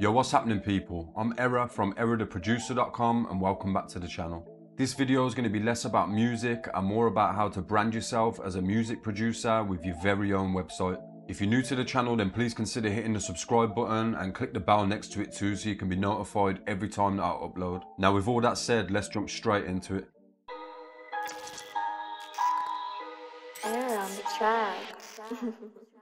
Yo, what's happening people? I'm Error from ErrorTheProducer.com and welcome back to the channel. This video is going to be less about music and more about how to brand yourself as a music producer with your very own website. If you're new to the channel then please consider hitting the subscribe button and click the bell next to it too so you can be notified every time that I upload. Now with all that said, let's jump straight into it. Error on the track.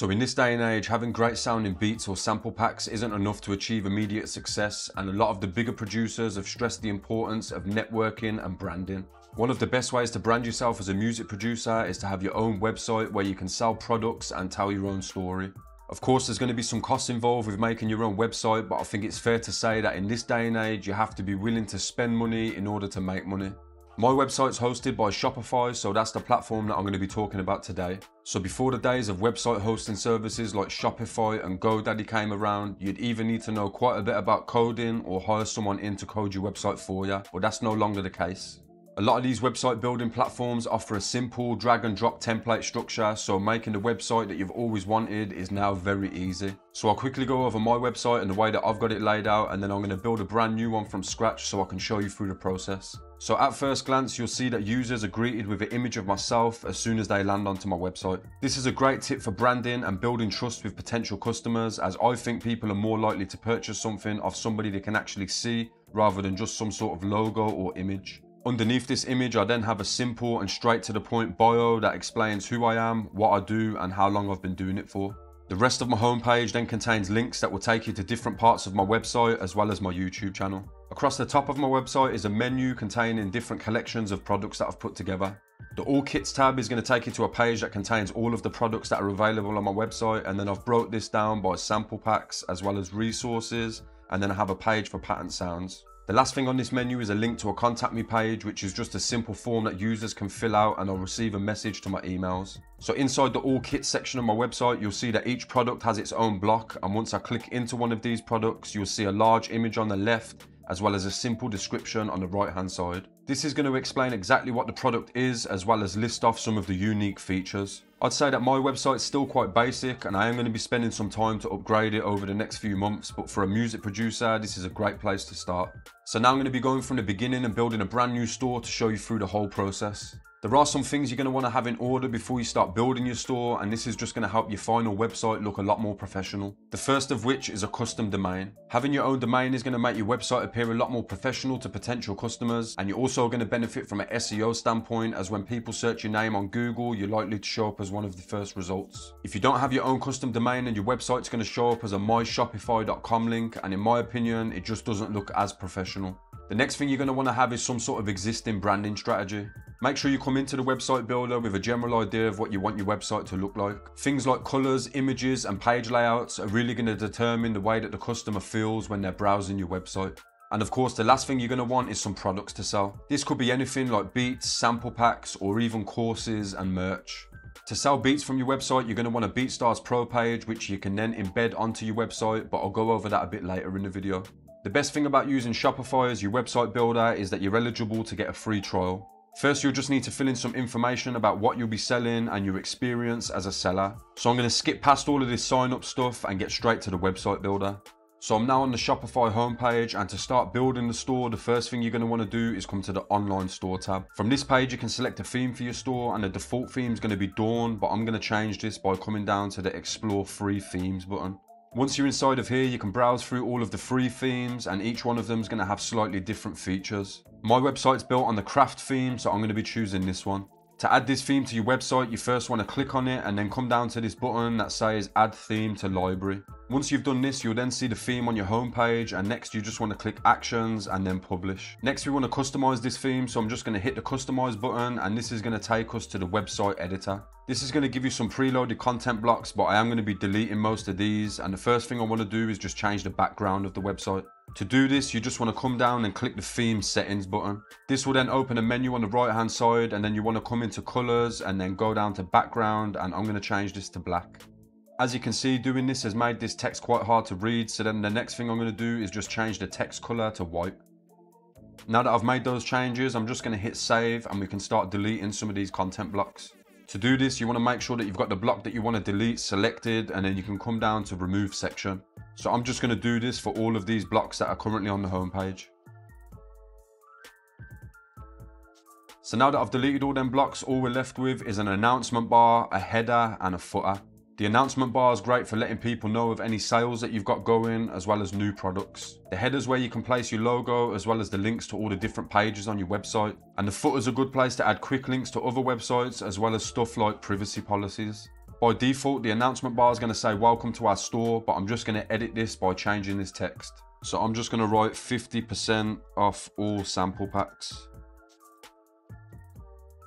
So in this day and age, having great sounding beats or sample packs isn't enough to achieve immediate success and a lot of the bigger producers have stressed the importance of networking and branding. One of the best ways to brand yourself as a music producer is to have your own website where you can sell products and tell your own story. Of course, there's going to be some costs involved with making your own website, but I think it's fair to say that in this day and age, you have to be willing to spend money in order to make money. My website's hosted by Shopify, so that's the platform that I'm going to be talking about today. So before the days of website hosting services like Shopify and GoDaddy came around, you'd either need to know quite a bit about coding or hire someone in to code your website for you, but that's no longer the case. A lot of these website building platforms offer a simple drag and drop template structure, so making the website that you've always wanted is now very easy. So I'll quickly go over my website and the way that I've got it laid out, and then I'm going to build a brand new one from scratch so I can show you through the process. So at first glance, you'll see that users are greeted with an image of myself as soon as they land onto my website. This is a great tip for branding and building trust with potential customers as I think people are more likely to purchase something of somebody they can actually see rather than just some sort of logo or image. Underneath this image, I then have a simple and straight to the point bio that explains who I am, what I do, and how long I've been doing it for. The rest of my homepage then contains links that will take you to different parts of my website as well as my YouTube channel. Across the top of my website is a menu containing different collections of products that I've put together. The All Kits tab is going to take you to a page that contains all of the products that are available on my website and then I've broke this down by sample packs as well as resources and then I have a page for patent sounds. The last thing on this menu is a link to a contact me page, which is just a simple form that users can fill out and I'll receive a message to my emails. So inside the all kits section of my website, you'll see that each product has its own block. And once I click into one of these products, you'll see a large image on the left, as well as a simple description on the right hand side. This is going to explain exactly what the product is, as well as list off some of the unique features. I'd say that my website's still quite basic and I am going to be spending some time to upgrade it over the next few months, but for a music producer, this is a great place to start. So now I'm going to be going from the beginning and building a brand new store to show you through the whole process. There are some things you're going to want to have in order before you start building your store and this is just going to help your final website look a lot more professional. The first of which is a custom domain. Having your own domain is going to make your website appear a lot more professional to potential customers and you're also going to benefit from an SEO standpoint as when people search your name on Google you're likely to show up as one of the first results. If you don't have your own custom domain and your website's going to show up as a myshopify.com link and in my opinion it just doesn't look as professional. The next thing you're going to want to have is some sort of existing branding strategy. Make sure you come into the website builder with a general idea of what you want your website to look like. Things like colors, images, and page layouts are really going to determine the way that the customer feels when they're browsing your website. And of course, the last thing you're going to want is some products to sell. This could be anything like beats, sample packs, or even courses and merch. To sell beats from your website, you're going to want a BeatStars Pro page, which you can then embed onto your website, but I'll go over that a bit later in the video. The best thing about using Shopify as your website builder is that you're eligible to get a free trial. First, you'll just need to fill in some information about what you'll be selling and your experience as a seller. So I'm going to skip past all of this sign up stuff and get straight to the website builder. So I'm now on the Shopify homepage and to start building the store, the first thing you're going to want to do is come to the online store tab. From this page, you can select a theme for your store and the default theme is going to be Dawn, but I'm going to change this by coming down to the explore free themes button. Once you're inside of here, you can browse through all of the free themes and each one of them is going to have slightly different features. My website's built on the craft theme, so I'm going to be choosing this one. To add this theme to your website, you first want to click on it and then come down to this button that says add theme to library. Once you've done this, you'll then see the theme on your home page and next you just want to click actions and then publish. Next we want to customize this theme, so I'm just going to hit the customize button and this is going to take us to the website editor. This is going to give you some preloaded content blocks, but I am going to be deleting most of these and the first thing I want to do is just change the background of the website. To do this, you just want to come down and click the theme settings button. This will then open a menu on the right hand side and then you want to come into colors and then go down to background and I'm going to change this to black. As you can see, doing this has made this text quite hard to read, so then the next thing I'm going to do is just change the text color to white. Now that I've made those changes, I'm just going to hit save and we can start deleting some of these content blocks. To do this, you want to make sure that you've got the block that you want to delete selected and then you can come down to remove section. So I'm just going to do this for all of these blocks that are currently on the home page. So now that I've deleted all them blocks, all we're left with is an announcement bar, a header and a footer. The announcement bar is great for letting people know of any sales that you've got going as well as new products. The header is where you can place your logo as well as the links to all the different pages on your website. And the footer is a good place to add quick links to other websites as well as stuff like privacy policies. By default, the announcement bar is going to say welcome to our store, but I'm just going to edit this by changing this text. So I'm just going to write 50% off all sample packs.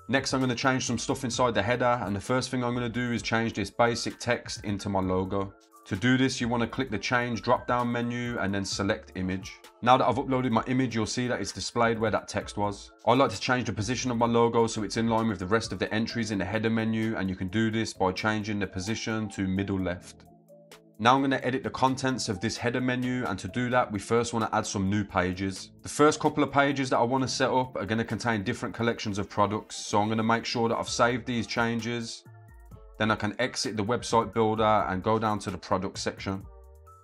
Next, I'm going to change some stuff inside the header and the first thing I'm going to do is change this basic text into my logo. To do this, you want to click the change drop down menu and then select image. Now that I've uploaded my image, you'll see that it's displayed where that text was. I like to change the position of my logo so it's in line with the rest of the entries in the header menu and you can do this by changing the position to middle left. Now I'm going to edit the contents of this header menu and to do that we first want to add some new pages. The first couple of pages that I want to set up are going to contain different collections of products so I'm going to make sure that I've saved these changes. Then I can exit the website builder and go down to the product section.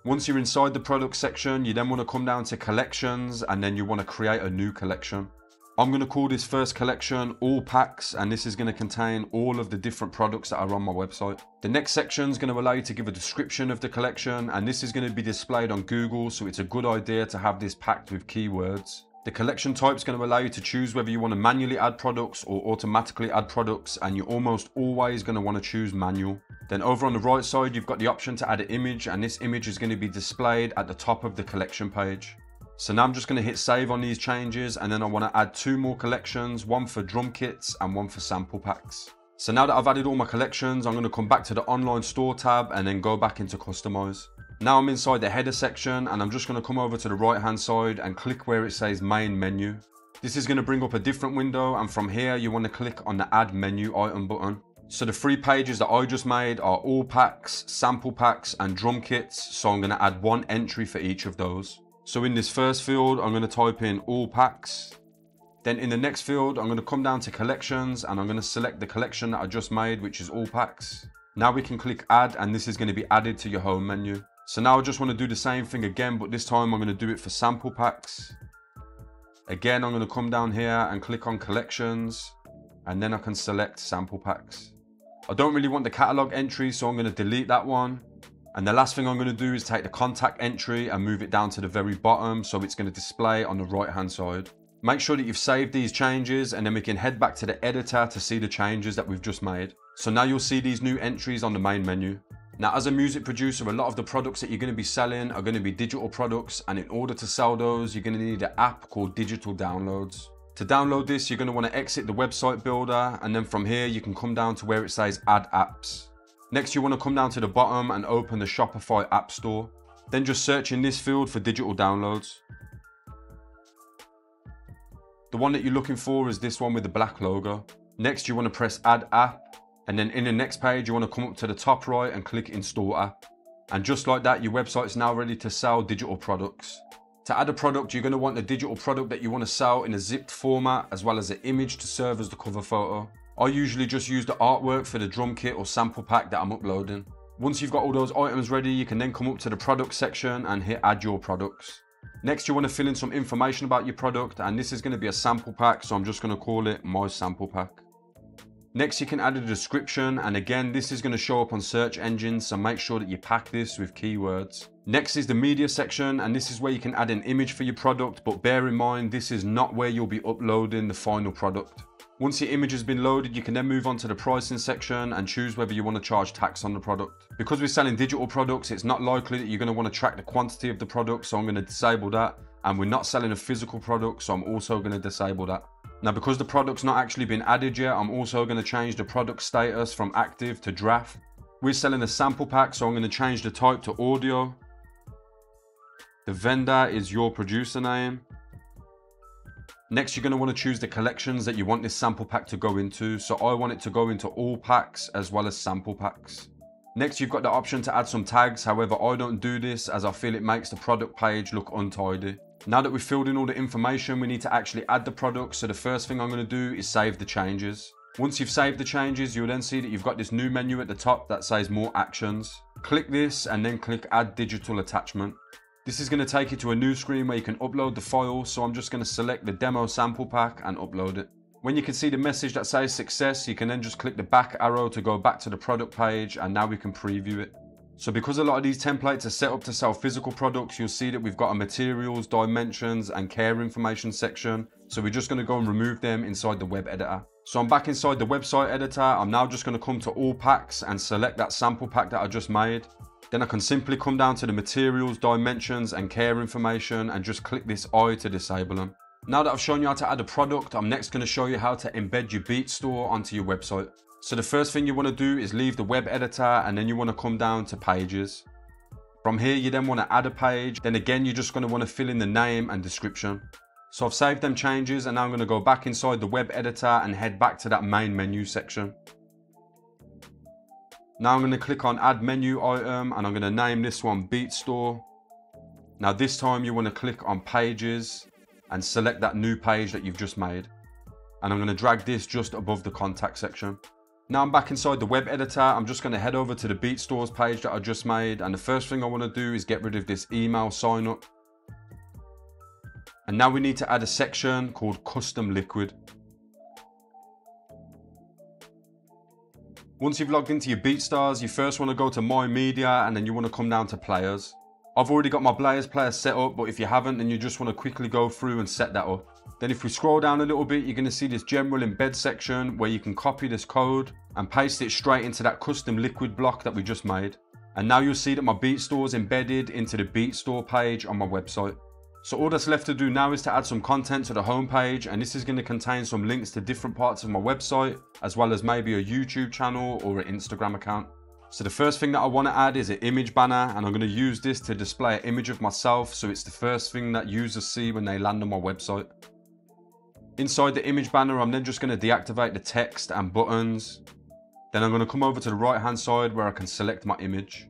Once you're inside the product section you then want to come down to collections and then you want to create a new collection. I'm going to call this first collection all packs and this is going to contain all of the different products that are on my website. The next section is going to allow you to give a description of the collection and this is going to be displayed on Google so it's a good idea to have this packed with keywords. The collection type is going to allow you to choose whether you want to manually add products or automatically add products and you're almost always going to want to choose manual. Then over on the right side you've got the option to add an image and this image is going to be displayed at the top of the collection page. So now I'm just going to hit save on these changes and then I want to add two more collections, one for drum kits and one for sample packs. So now that I've added all my collections, I'm going to come back to the online store tab and then go back into customize. Now I'm inside the header section and I'm just going to come over to the right hand side and click where it says main menu. This is going to bring up a different window and from here you want to click on the add menu item button. So the three pages that I just made are all packs, sample packs and drum kits. So I'm going to add one entry for each of those. So in this first field, I'm going to type in all packs. Then in the next field, I'm going to come down to collections and I'm going to select the collection that I just made, which is all packs. Now we can click add and this is going to be added to your home menu. So now I just want to do the same thing again, but this time I'm going to do it for sample packs. Again, I'm going to come down here and click on collections and then I can select sample packs. I don't really want the catalog entry, so I'm going to delete that one and the last thing I'm going to do is take the contact entry and move it down to the very bottom so it's going to display on the right hand side. Make sure that you've saved these changes and then we can head back to the editor to see the changes that we've just made. So now you'll see these new entries on the main menu. Now as a music producer, a lot of the products that you're going to be selling are going to be digital products and in order to sell those, you're going to need an app called Digital Downloads. To download this, you're going to want to exit the website builder and then from here you can come down to where it says add apps. Next, you want to come down to the bottom and open the Shopify App Store. Then just search in this field for digital downloads. The one that you're looking for is this one with the black logo. Next, you want to press Add App. And then in the next page, you want to come up to the top right and click Install App. And just like that, your website is now ready to sell digital products. To add a product, you're going to want the digital product that you want to sell in a zipped format as well as an image to serve as the cover photo. I usually just use the artwork for the drum kit or sample pack that I'm uploading. Once you've got all those items ready, you can then come up to the product section and hit add your products. Next, you want to fill in some information about your product and this is going to be a sample pack, so I'm just going to call it my sample pack. Next, you can add a description and again, this is going to show up on search engines, so make sure that you pack this with keywords. Next is the media section and this is where you can add an image for your product, but bear in mind, this is not where you'll be uploading the final product. Once your image has been loaded, you can then move on to the pricing section and choose whether you want to charge tax on the product. Because we're selling digital products, it's not likely that you're going to want to track the quantity of the product, so I'm going to disable that. And we're not selling a physical product, so I'm also going to disable that. Now, because the product's not actually been added yet, I'm also going to change the product status from active to draft. We're selling a sample pack, so I'm going to change the type to audio. The vendor is your producer name. Next, you're going to want to choose the collections that you want this sample pack to go into. So I want it to go into all packs as well as sample packs. Next, you've got the option to add some tags. However, I don't do this as I feel it makes the product page look untidy. Now that we've filled in all the information, we need to actually add the product. So the first thing I'm going to do is save the changes. Once you've saved the changes, you'll then see that you've got this new menu at the top that says more actions. Click this and then click add digital attachment. This is going to take you to a new screen where you can upload the file. So I'm just going to select the demo sample pack and upload it. When you can see the message that says success, you can then just click the back arrow to go back to the product page and now we can preview it. So because a lot of these templates are set up to sell physical products, you'll see that we've got a materials, dimensions and care information section. So we're just going to go and remove them inside the web editor. So I'm back inside the website editor. I'm now just going to come to all packs and select that sample pack that I just made. Then I can simply come down to the materials, dimensions and care information and just click this I to disable them. Now that I've shown you how to add a product, I'm next going to show you how to embed your BeatStore onto your website. So the first thing you want to do is leave the web editor and then you want to come down to pages. From here you then want to add a page, then again you're just going to want to fill in the name and description. So I've saved them changes and now I'm going to go back inside the web editor and head back to that main menu section. Now I'm going to click on add menu item and I'm going to name this one Beat Store. Now this time you want to click on pages and select that new page that you've just made. And I'm going to drag this just above the contact section. Now I'm back inside the web editor. I'm just going to head over to the Beat Stores page that I just made. And the first thing I want to do is get rid of this email sign up. And now we need to add a section called custom liquid. Once you've logged into your BeatStars, you first want to go to My Media and then you want to come down to Players. I've already got my Players player set up, but if you haven't, then you just want to quickly go through and set that up. Then if we scroll down a little bit, you're going to see this general embed section where you can copy this code and paste it straight into that custom liquid block that we just made. And now you'll see that my BeatStore is embedded into the BeatStore page on my website. So all that's left to do now is to add some content to the homepage and this is going to contain some links to different parts of my website as well as maybe a YouTube channel or an Instagram account. So the first thing that I want to add is an image banner and I'm going to use this to display an image of myself so it's the first thing that users see when they land on my website. Inside the image banner I'm then just going to deactivate the text and buttons. Then I'm going to come over to the right hand side where I can select my image.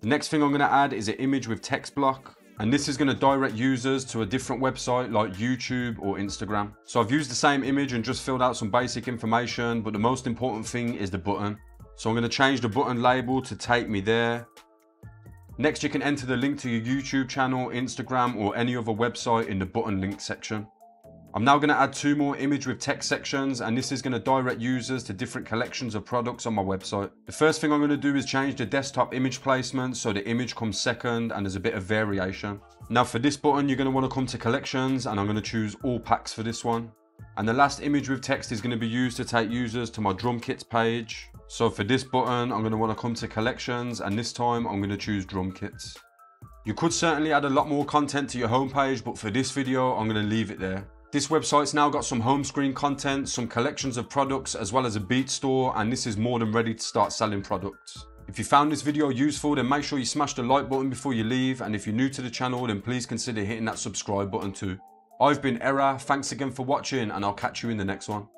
The next thing I'm going to add is an image with text block. And this is going to direct users to a different website like YouTube or Instagram. So I've used the same image and just filled out some basic information, but the most important thing is the button. So I'm going to change the button label to take me there. Next, you can enter the link to your YouTube channel, Instagram, or any other website in the button link section. I'm now going to add two more image with text sections and this is going to direct users to different collections of products on my website. The first thing I'm going to do is change the desktop image placement so the image comes second and there's a bit of variation. Now for this button you're going to want to come to collections and I'm going to choose all packs for this one. And the last image with text is going to be used to take users to my drum kits page. So for this button I'm going to want to come to collections and this time I'm going to choose drum kits. You could certainly add a lot more content to your homepage but for this video I'm going to leave it there. This website's now got some home screen content, some collections of products, as well as a beat store, and this is more than ready to start selling products. If you found this video useful, then make sure you smash the like button before you leave, and if you're new to the channel, then please consider hitting that subscribe button too. I've been Error, thanks again for watching, and I'll catch you in the next one.